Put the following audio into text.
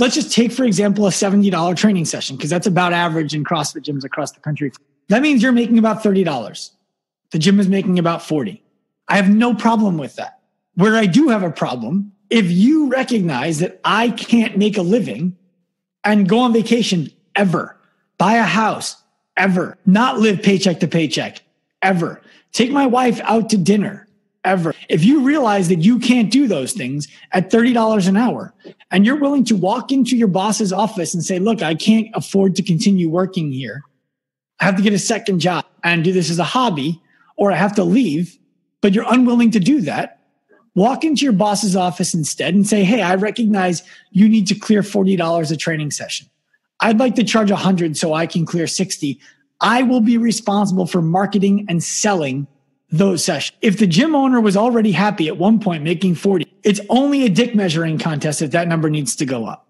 let's just take for example a $70 training session because that's about average in CrossFit gyms across the country. That means you're making about $30. The gym is making about 40. I have no problem with that. Where I do have a problem, if you recognize that I can't make a living and go on vacation ever, buy a house ever, not live paycheck to paycheck ever, take my wife out to dinner ever. If you realize that you can't do those things at $30 an hour and you're willing to walk into your boss's office and say, look, I can't afford to continue working here. I have to get a second job and do this as a hobby or I have to leave, but you're unwilling to do that. Walk into your boss's office instead and say, Hey, I recognize you need to clear $40 a training session. I'd like to charge 100 so I can clear 60. I will be responsible for marketing and selling those sessions. If the gym owner was already happy at one point making 40, it's only a dick measuring contest if that number needs to go up.